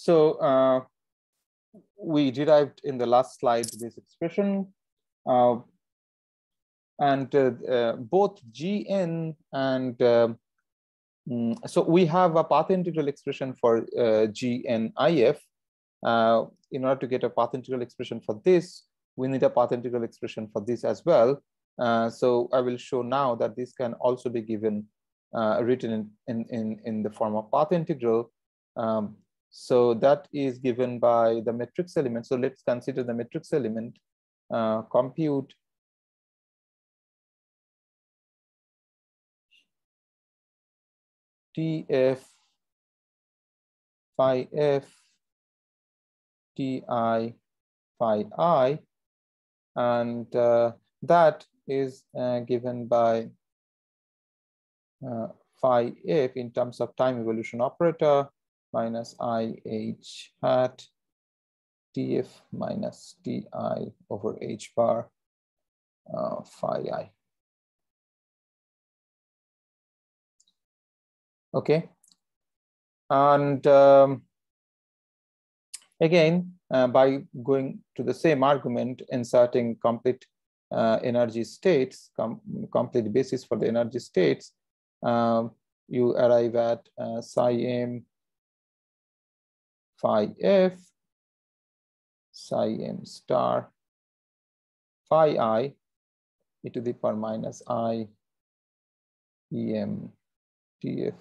So uh, we derived in the last slide this expression. Uh, and uh, uh both Gn and um, mm, so we have a path integral expression for uh, GNIF. Uh, in order to get a path integral expression for this, we need a path integral expression for this as well. so I will show now that this can also be given written in, in, in, in the form of path integral. Um, so that is given by the matrix element. So let's consider the matrix element, uh, compute TF phi F TI phi I, and uh, that is uh, given by uh, phi F in terms of time evolution operator minus i h hat tf minus ti over h bar uh, phi i. Okay. And um, again, uh, by going to the same argument, inserting complete uh, energy states, com complete basis for the energy states, um, you arrive at uh, psi m phi f psi m star phi i e to the power minus i em tf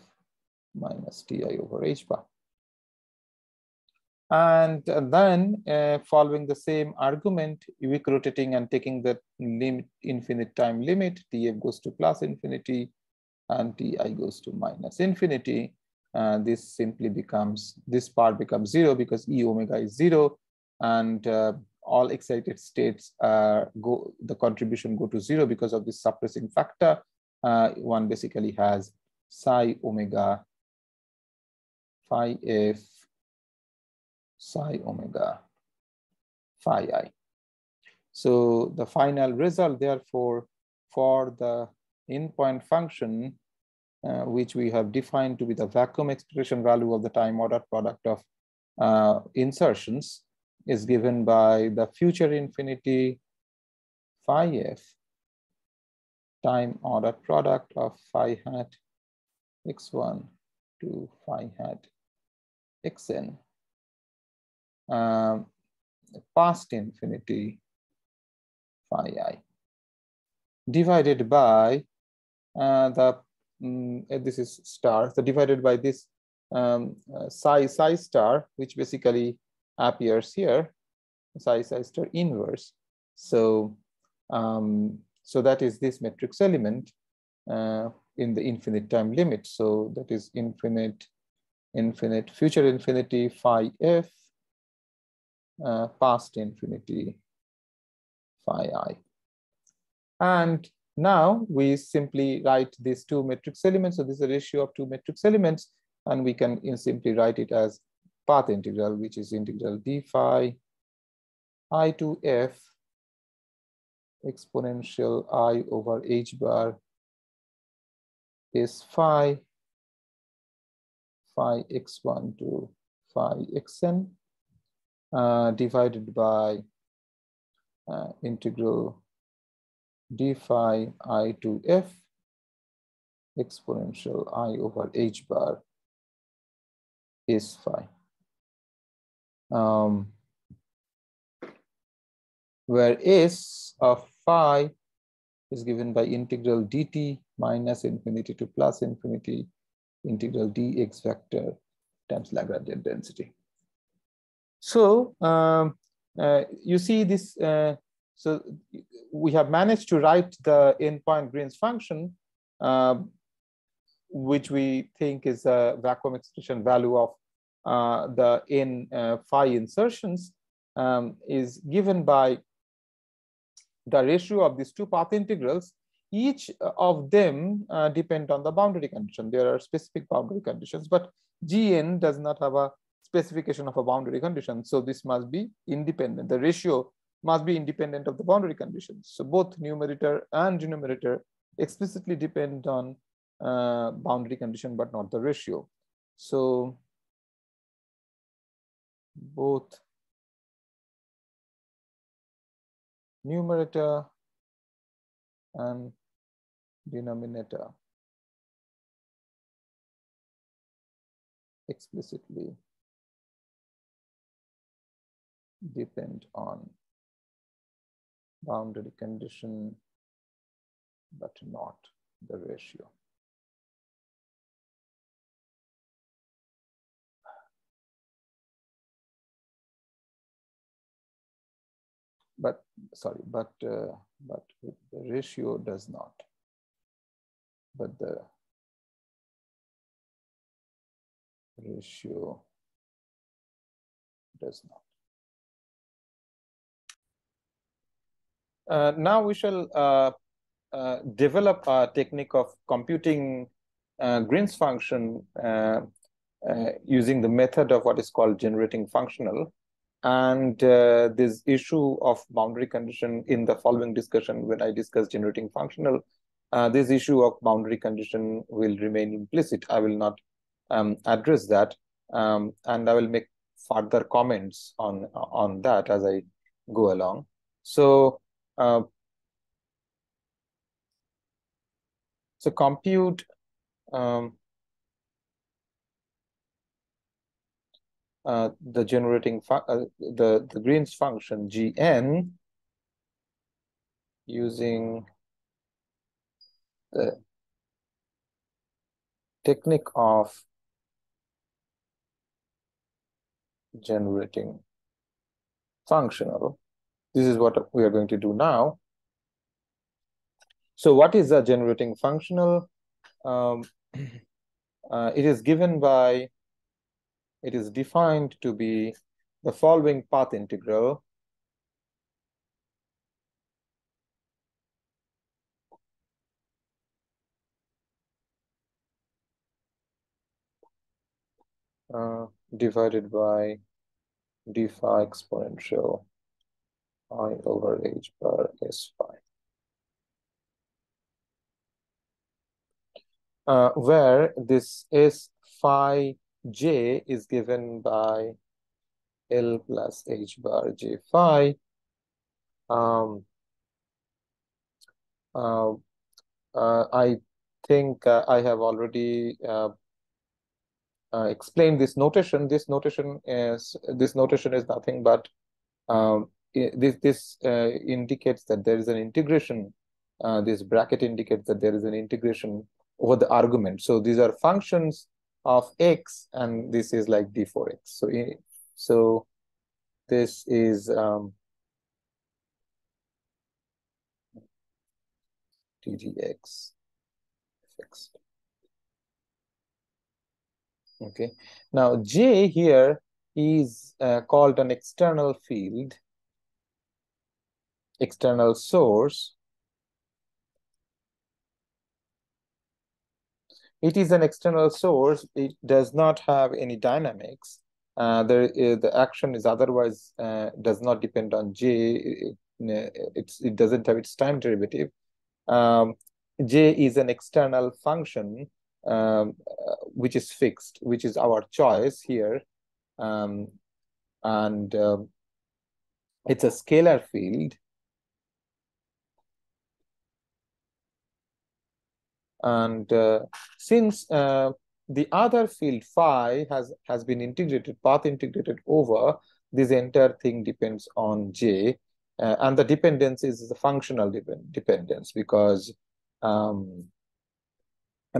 minus ti over h bar. And then uh, following the same argument, Wick rotating and taking the limit, infinite time limit, tf goes to plus infinity and ti goes to minus infinity uh, this simply becomes, this part becomes zero because E omega is zero and uh, all excited states uh, go, the contribution go to zero because of this suppressing factor. Uh, one basically has psi omega phi f psi omega phi i. So the final result therefore for the N-point function uh, which we have defined to be the vacuum expectation value of the time order product of uh, insertions is given by the future infinity phi f time order product of phi hat x1 to phi hat xn. Um, past infinity phi i divided by uh, the um, this is star, so divided by this um, uh, psi psi star, which basically appears here, psi psi star inverse. So, um, so that is this matrix element uh, in the infinite time limit. So that is infinite, infinite, future infinity phi f, uh, past infinity phi i. And now we simply write these two matrix elements. So this is a ratio of two matrix elements, and we can simply write it as path integral, which is integral d phi i to f exponential i over h bar is phi phi x1 to phi xn uh, divided by uh, integral d phi i to f exponential i over h bar is phi. Um, where s of phi is given by integral dt minus infinity to plus infinity integral dx vector times Lagrangian density. So um, uh, you see this uh, so we have managed to write the N-point Green's function, uh, which we think is a vacuum expectation value of uh, the n uh, phi insertions um, is given by the ratio of these two path integrals. Each of them uh, depend on the boundary condition. There are specific boundary conditions, but Gn does not have a specification of a boundary condition. So this must be independent. The ratio must be independent of the boundary conditions. So both numerator and denominator explicitly depend on uh, boundary condition, but not the ratio. So both numerator and denominator explicitly depend on boundary condition but not the ratio. But sorry, but uh, but the ratio does not. But the ratio does not. Uh, now we shall uh, uh, develop a technique of computing uh, Green's function uh, uh, using the method of what is called generating functional. And this issue of boundary condition in the following discussion, when I discuss generating functional, this issue of boundary condition will remain implicit. I will not um, address that, um, and I will make further comments on on that as I go along. So uh, so compute um, uh, the generating uh, the the Green's function gn using the technique of generating functional this is what we are going to do now. So what is a generating functional? Um, uh, it is given by, it is defined to be the following path integral uh, divided by d phi exponential i over h bar s phi. Uh, where this s phi j is given by L plus h bar j phi. Um, uh, uh, I think uh, I have already uh, uh, explained this notation. This notation is this notation is nothing but um, this this uh, indicates that there is an integration. Uh, this bracket indicates that there is an integration over the argument. So these are functions of x, and this is like d 4 x. So so this is um, ddx fixed. Okay. Now J here is uh, called an external field external source, it is an external source. It does not have any dynamics. Uh, there, uh, the action is otherwise uh, does not depend on J. It, it's, it doesn't have its time derivative. Um, J is an external function um, uh, which is fixed, which is our choice here. Um, and um, it's a scalar field And uh, since uh, the other field phi has, has been integrated, path integrated over, this entire thing depends on J. Uh, and the dependence is the functional dependence because um,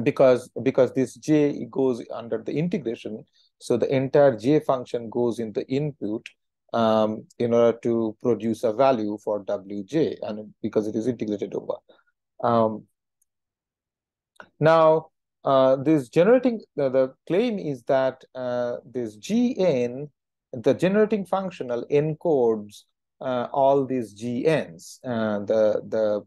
because because this j goes under the integration so the entire j function goes in the input um, in order to produce a value for wj and because it is integrated over um, now, uh, this generating, uh, the claim is that uh, this gn, the generating functional encodes uh, all these gn's, uh, the, the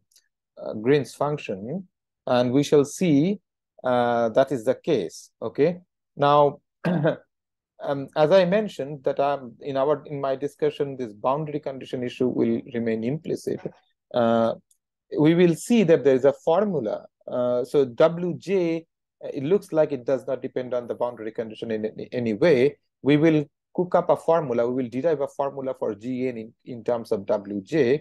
uh, Green's function, and we shall see that is the case, okay? Now, um, as I mentioned that um, in our in my discussion, this boundary condition issue will remain implicit. we will see that there is a formula uh, so Wj, uh, it looks like it does not depend on the boundary condition in any, any way. We will cook up a formula. We will derive a formula for Gn in, in terms of Wj.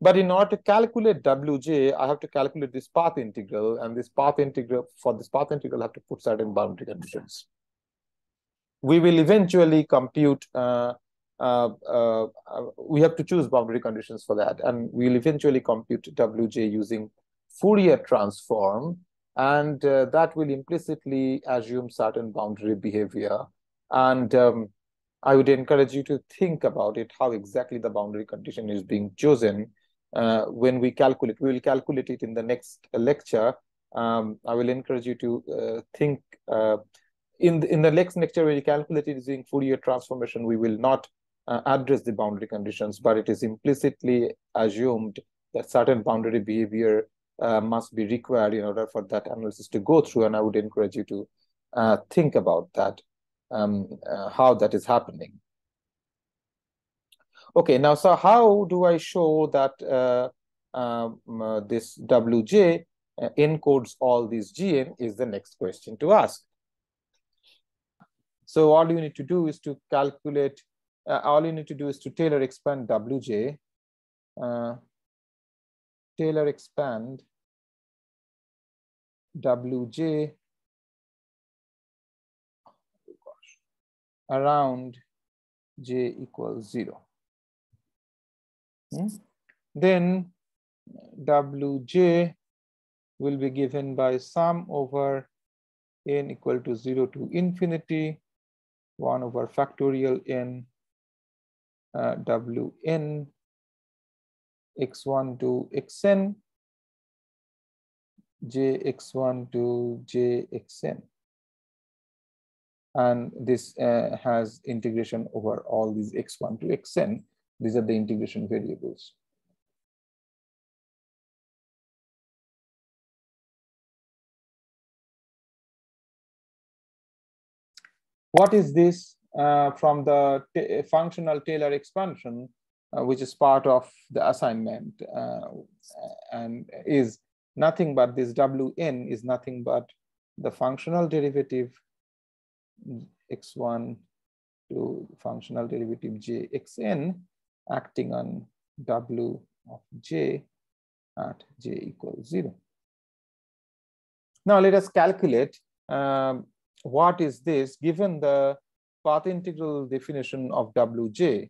But in order to calculate Wj, I have to calculate this path integral. And this path integral, for this path integral, I have to put certain boundary conditions. We will eventually compute, uh, uh, uh, we have to choose boundary conditions for that. And we'll eventually compute Wj using Fourier transform and uh, that will implicitly assume certain boundary behavior. And um, I would encourage you to think about it, how exactly the boundary condition is being chosen uh, when we calculate. We will calculate it in the next lecture. Um, I will encourage you to uh, think uh, in the, in the next lecture when we calculate it using Fourier transformation, we will not uh, address the boundary conditions, but it is implicitly assumed that certain boundary behavior uh, must be required in order for that analysis to go through. And I would encourage you to uh, think about that, um, uh, how that is happening. Okay, now, so how do I show that uh, um, uh, this Wj uh, encodes all these Gn is the next question to ask. So all you need to do is to calculate, all you need to do is to Taylor expand Wj Taylor expand Wj around j equals 0. Hmm? Then Wj will be given by sum over n equal to 0 to infinity, 1 over factorial n uh, Wn x1 to xn jx1 to jxn. And this uh, has integration over all these x1 to xn. These are the integration variables. What is this uh, from the functional Taylor expansion, uh, which is part of the assignment uh, and is nothing but this Wn is nothing but the functional derivative x1 to functional derivative jxn acting on w of j at j equals 0. Now let us calculate um, what is this given the path integral definition of wj.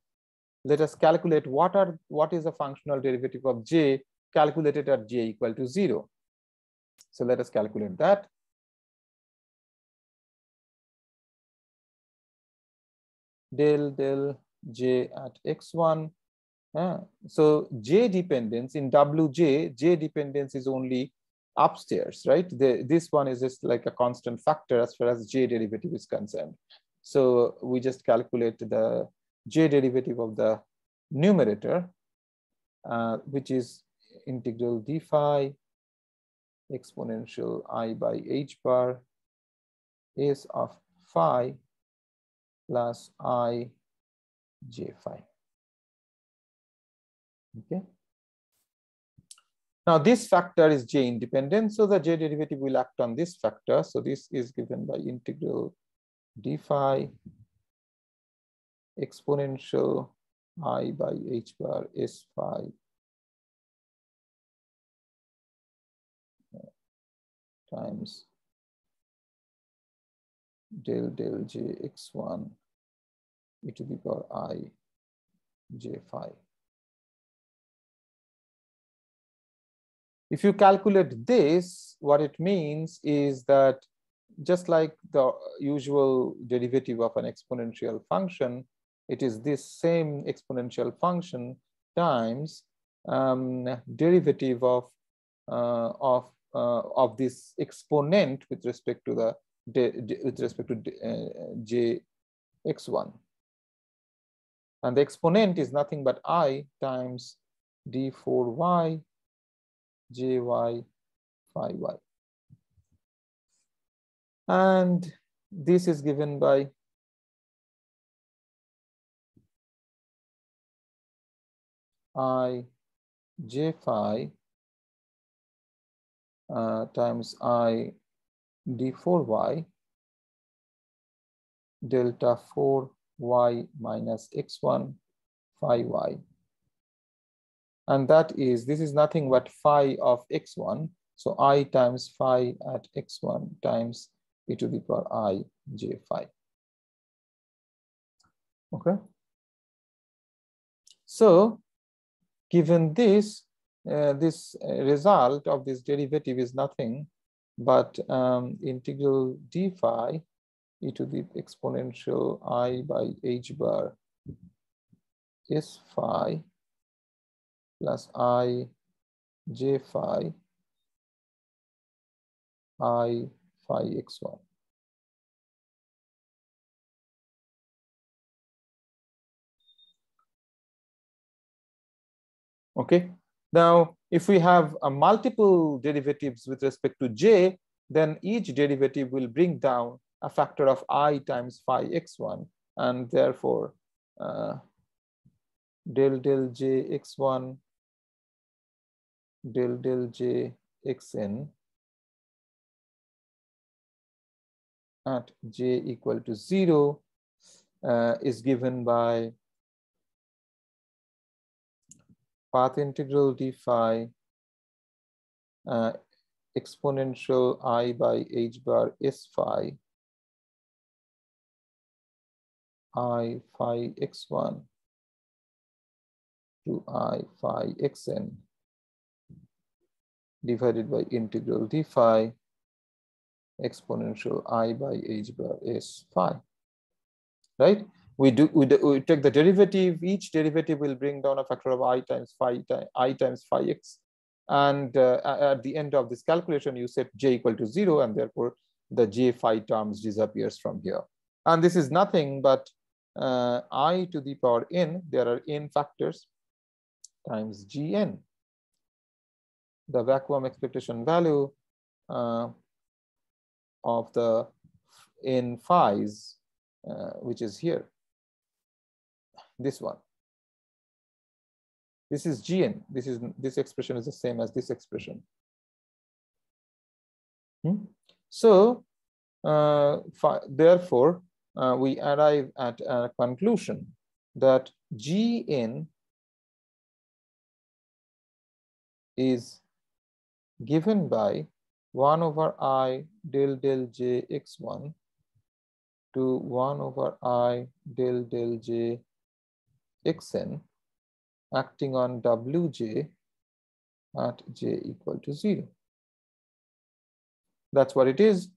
Let us calculate what are what is the functional derivative of j calculated at j equal to 0. So let us calculate that. Del del j at x1. Uh, so j dependence in wj, j dependence is only upstairs, right? The, this one is just like a constant factor as far as j derivative is concerned. So we just calculate the j derivative of the numerator, uh, which is integral d phi exponential i by h bar s of phi plus i j phi. Okay. Now this factor is j independent, so the j derivative will act on this factor. So this is given by integral d phi exponential i by h bar s phi times del del j x1 e to the power i j phi. If you calculate this, what it means is that just like the usual derivative of an exponential function, it is this same exponential function times um, derivative of, uh, of of this exponent with respect to the with respect to uh, j x1 and the exponent is nothing but i times d4y jy phi y. And this is given by i j phi uh, times i d4y delta 4 y minus x1 phi y. And that is, this is nothing but phi of x1. So i times phi at x1 times e to the power i j phi. Okay. So given this, uh, this result of this derivative is nothing but um, integral d phi e to the exponential i by h bar is phi plus i j phi i phi x1. Okay, now if we have a multiple derivatives with respect to j, then each derivative will bring down a factor of i times phi x1 and therefore uh, del del j x1 del del j xn at j equal to 0 uh, is given by path integral d phi uh, exponential i by h bar s phi i phi x1 to i phi xn divided by integral d phi exponential i by h bar s phi, right? We do, we do we take the derivative, each derivative will bring down a factor of i times phi, i times phi x. And uh, at the end of this calculation, you set j equal to zero and therefore the j phi terms disappears from here. And this is nothing but uh, i to the power n, there are n factors times gn. The vacuum expectation value uh, of the in phi's, uh, which is here, this one. This is gn. This is this expression is the same as this expression. Hmm? So, uh, therefore, uh, we arrive at a conclusion that gn is given by 1 over i del del j x1 to 1 over i del del j xn acting on wj at j equal to 0. That's what it is.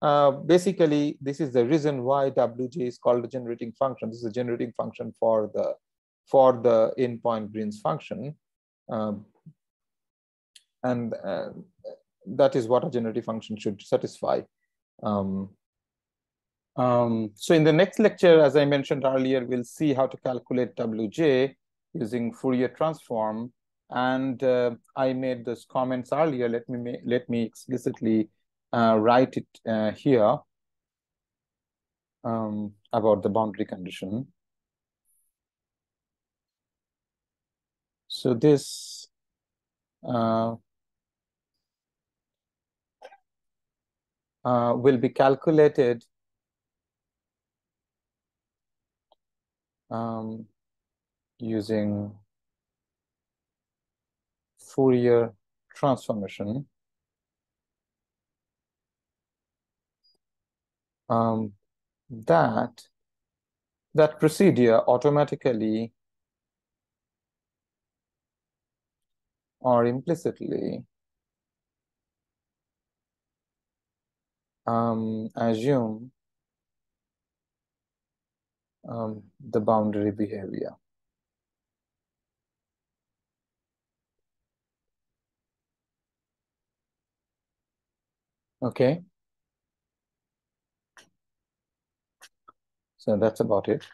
Uh, basically, this is the reason why wj is called a generating function. This is a generating function for the for the N-point Green's function. Uh, and uh, that is what a generative function should satisfy. Um, um, so in the next lecture, as I mentioned earlier, we'll see how to calculate Wj using Fourier transform. And uh, I made those comments earlier. Let me let me explicitly uh, write it uh, here um, about the boundary condition. So this uh, uh, will be calculated um, using Fourier transformation. Um, that that procedure automatically or implicitly um, assume um, the boundary behavior. Okay. So that's about it.